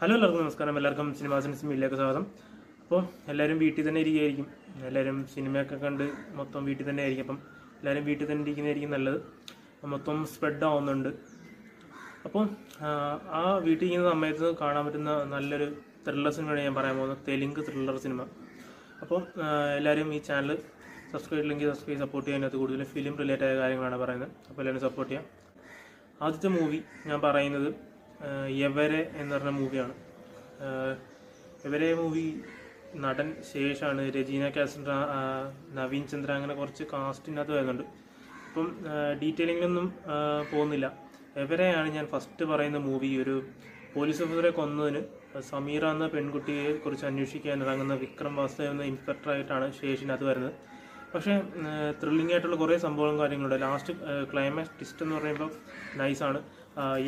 Hello എല്ലാവർക്കും നമസ്കാരം. എല്ലാവർക്കും സിനിമാ സിനിമയിലേക്ക് സ്വാഗതം. അപ്പോൾ എല്ലാവരും വീട്ടിൽ തന്നെ ഇരിക്കുകയായിരിക്കും. എല്ലാവരും സിനിമയൊക്കെ കണ്ട് മൊത്തം വീട്ടിൽ തന്നെ ആയിരിക്കും. അപ്പം എല്ലാവരും വീട്ടിൽ തന്നെ ഇരിക്കുന്നതായിരിക്കും നല്ലത്. മൊത്തം സ്പ്രെഡ് ആവുന്നുണ്ട്. അപ്പോൾ ആ വീട്ടിൽ ഇരിക്കുന്ന സമയത്ത് കാണാൻ പറ്റുന്ന നല്ലൊരു ത്രില്ലർ സിനിമയാണ് ഞാൻ പറയാൻ പോകുന്നത്. തെലുങ്ക് ത്രില്ലർ സിനിമ അപ്പോൾ എല്ലാവരും ഈ ചാനൽ സബ്സ്ക്രൈബ് ഇല്ലെങ്കിൽ സബ്സ്ക്രൈബ് സപ്പോർട്ട് ചെയ്യാൻ അതിനകത്ത് കൂടുതൽ ഫിലിം റിലേറ്റഡ് ആയ കാര്യങ്ങളാണ് പറയുന്നത്. അപ്പോൾ എല്ലാവരും സപ്പോർട്ട് ചെയ്യാം. ആദ്യത്തെ മൂവി ഞാൻ പറയുന്നത് യവരെ എന്ന് പറഞ്ഞ മൂവിയാണ്. യവരെ മൂവി നടൻ ശേഷാണ് രജീന കാസൻഡ്ര നവീൻ ചന്ദ്ര അങ്ങനെ കുറച്ച് കാസ്റ്റിനകത്ത് വരുന്നുണ്ട്. അപ്പം ഡീറ്റെയിലിങ്ങിലൊന്നും പോകുന്നില്ല. എവരെയാണ് ഞാൻ ഫസ്റ്റ് പറയുന്ന മൂവി ഒരു പോലീസ് ഓഫീസറെ കൊന്നതിന് സമീറ എന്ന പെൺകുട്ടിയെ കുറിച്ച് അന്വേഷിക്കാൻ ഇറങ്ങുന്ന വിക്രം വാസുദേവ് എന്ന ഇൻസ്പെക്ടറായിട്ടാണ് ശേഷിനകത്ത് വരുന്നത്. പക്ഷേ ത്രില്ലിംഗ് ആയിട്ടുള്ള കുറേ സംഭവങ്ങളും കാര്യങ്ങളുണ്ട്. ലാസ്റ്റ് ക്ലൈമാക്സ് ട്വിസ്റ്റ് എന്ന് പറയുമ്പോൾ നൈസാണ്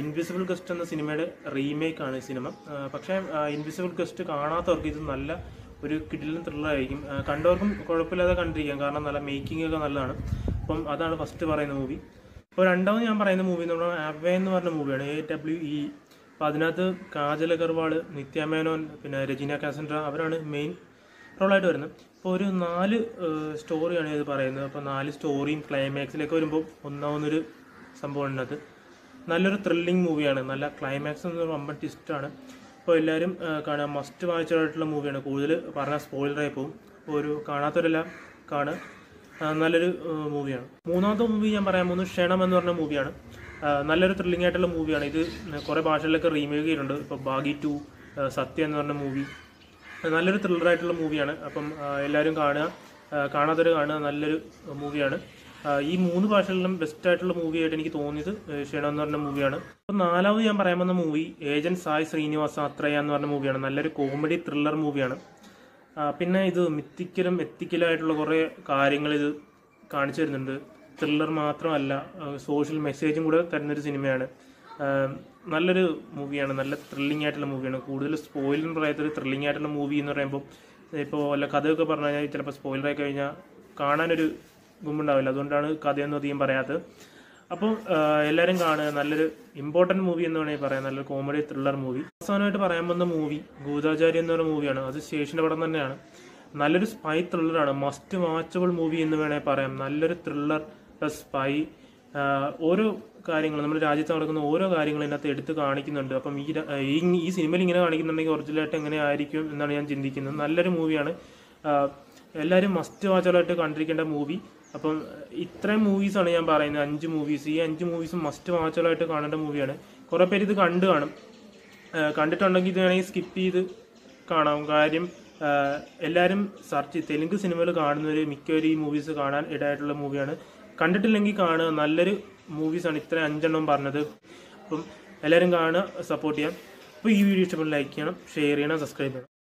ഇൻവിസിബിൾ ഗസ്റ്റ് എന്ന സിനിമയുടെ റീമേക്ക് ആണ് ഈ സിനിമ പക്ഷേ ഇൻവിസിബിൾ ഗസ്റ്റ് കാണാത്തവർക്ക് ഇത് നല്ല ഒരു കിടിലും ത്രില്ലറായിരിക്കും കണ്ടവർക്കും കുഴപ്പമില്ലാതെ കണ്ടിരിക്കാം. കാരണം നല്ല മേക്കിംഗ് ഒക്കെ നല്ലതാണ്. അപ്പം അതാണ് ഫസ്റ്റ് പറയുന്ന മൂവി അപ്പോൾ രണ്ടാമത് ഞാൻ പറയുന്ന മൂവി പറഞ്ഞാൽ അവേ എന്ന് പറഞ്ഞ മൂവിയാണ് എ ഡബ്ല്യു ഇ അപ്പോൾ അതിനകത്ത് കാജൽ അഗർവാൾ നിത്യ മേനോൻ പിന്നെ രജീന കാസൻഡ്ര അവരാണ് മെയിൻ റോളായിട്ട് വരുന്നത്. അപ്പോൾ ഒരു നാല് സ്റ്റോറിയാണ് ഇത് പറയുന്നത്. അപ്പോൾ നാല് സ്റ്റോറിയും ക്ലൈമാക്സിലേക്ക് വരുമ്പോൾ ഒന്നാവുന്നൊരു സംഭവം ഉണ്ടത് നല്ലൊരു ത്രില്ലിംഗ് മൂവിയാണ് നല്ല ക്ലൈമാക്സ് എന്ന് വമ്പൻ ട്വിസ്റ്റാണ് അപ്പോൾ എല്ലാവരും കാണാൻ മസ്റ്റ് വായിച്ചതായിട്ടുള്ള മൂവിയാണ് കൂടുതൽ പറഞ്ഞാൽ സ്പോയിലറായി പോകും. അപ്പോൾ ഒരു കാണാത്തവരെല്ലാം കാണുക നല്ലൊരു മൂവിയാണ് മൂന്നാമത്തെ മൂവി ഞാൻ പറയാൻ പോകുന്നത് ക്ഷണം എന്ന് പറഞ്ഞ മൂവിയാണ് നല്ലൊരു ത്രില്ലിംഗ് ആയിട്ടുള്ള മൂവിയാണ് ഇത് കുറേ ഭാഷകളിലൊക്കെ റീമേക്ക് ചെയ്തിട്ടുണ്ട്. ഇപ്പോൾ ബാഗി ടു സത്യ എന്ന് പറഞ്ഞ മൂവി നല്ലൊരു ത്രില്ലർ ആയിട്ടുള്ള മൂവിയാണ്. അപ്പം എല്ലാവരും കാണുക കാണാത്തവർ കാണുക നല്ലൊരു മൂവിയാണ്. ഈ മൂന്ന് ഭാഷകളിലും ബെസ്റ്റ് ആയിട്ടുള്ള മൂവിയായിട്ട് എനിക്ക് തോന്നിയത് ക്ഷണം എന്ന് പറഞ്ഞ മൂവിയാണ്. അപ്പം നാലാമത് ഞാൻ പറയാൻ വന്ന മൂവി ഏജന്റ് സായ് ശ്രീനിവാസ അത്രയ എന്ന് പറഞ്ഞ മൂവിയാണ്. നല്ലൊരു കോമഡി ത്രില്ലർ മൂവിയാണ്. പിന്നെ ഇത് മിത്തിക്കലും എത്തിക്കലായിട്ടുള്ള കുറേ കാര്യങ്ങൾ ഇത് കാണിച്ചു തരുന്നുണ്ട്. ത്രില്ലർ മാത്രമല്ല സോഷ്യൽ മെസ്സേജും കൂടെ തരുന്നൊരു സിനിമയാണ്. നല്ലൊരു മൂവിയാണ് നല്ല ത്രില്ലിംഗ് ആയിട്ടുള്ള മൂവിയാണ് കൂടുതൽ സ്പോയിലർ പറയാത്തൊരു ത്രില്ലിംഗ് ആയിട്ടുള്ള മൂവി എന്ന് പറയുമ്പോൾ ഇപ്പോൾ വല്ല കഥയൊക്കെ പറഞ്ഞു കഴിഞ്ഞാൽ ചിലപ്പോൾ സ്പോയിലറായി കഴിഞ്ഞാൽ കാണാനൊരു ഗുമ്പുണ്ടാവില്ല. അതുകൊണ്ടാണ് കഥയൊന്നും അധികം പറയാത്തത്. അപ്പം എല്ലാവരും കാണുക. നല്ലൊരു ഇമ്പോർട്ടന്റ് മൂവി എന്ന് വേണമെങ്കിൽ പറയാം. നല്ലൊരു കോമഡി ത്രില്ലർ മൂവി അവസാനമായിട്ട് പറയാൻ വന്ന മൂവി ഗൂതാചാരി എന്ന് പറയുന്ന മൂവിയാണ് അത് ശേഷിന്റെ പടം തന്നെയാണ്. നല്ലൊരു സ്പൈ ത്രില്ലറാണ് മസ്റ്റ് വാച്ചബിൾ മൂവി എന്ന് വേണമെങ്കിൽ പറയാം. നല്ലൊരു ത്രില്ലർ പ്ലസ് സ്പൈ ഓരോ കാര്യങ്ങൾ നമ്മുടെ രാജ്യത്ത് നടക്കുന്ന ഓരോ കാര്യങ്ങളും ഇതിനകത്ത് എടുത്ത് കാണിക്കുന്നുണ്ട്. അപ്പം ഈ ഈ സിനിമയിൽ ഇങ്ങനെ കാണിക്കുന്നുണ്ടെങ്കിൽ ഒറിജിനലായിട്ട് എങ്ങനെ ആയിരിക്കും എന്നാണ് ഞാൻ ചിന്തിക്കുന്നത്. നല്ലൊരു മൂവിയാണ്. എല്ലാവരും മസ്റ്റ് വാച്ചുകളായിട്ട് കണ്ടിരിക്കേണ്ട മൂവി. അപ്പം ഇത്രയും മൂവീസാണ് ഞാൻ പറയുന്നത്. അഞ്ച് മൂവീസ് ഈ അഞ്ച് മൂവീസും മസ്റ്റ് വാച്ചുകളായിട്ട് കാണേണ്ട മൂവിയാണ്. കുറേ പേര് ഇത് കണ്ടു കാണും. കണ്ടിട്ടുണ്ടെങ്കിൽ ഇത് വേണമെങ്കിൽ സ്കിപ്പ് ചെയ്ത് കാണാം. കാര്യം എല്ലാവരും സർച്ച് തെലുങ്ക് സിനിമകൾ കാണുന്നവർ മിക്കവരും ഈ മൂവീസ് കാണാൻ ഇടയായിട്ടുള്ള മൂവിയാണ് കണ്ടിട്ടില്ലെങ്കിൽ കാണുക. നല്ലൊരു മൂവീസാണ് ഇത്ര അഞ്ചെണ്ണം പറഞ്ഞത്. അപ്പം എല്ലാവരും കാണുക സപ്പോർട്ട് ചെയ്യാം. അപ്പോൾ ഈ വീഡിയോ ഇഷ്ടപ്പെട്ട് ലൈക്ക് ചെയ്യണം ഷെയർ ചെയ്യണം സബ്സ്ക്രൈബ് ചെയ്യണം.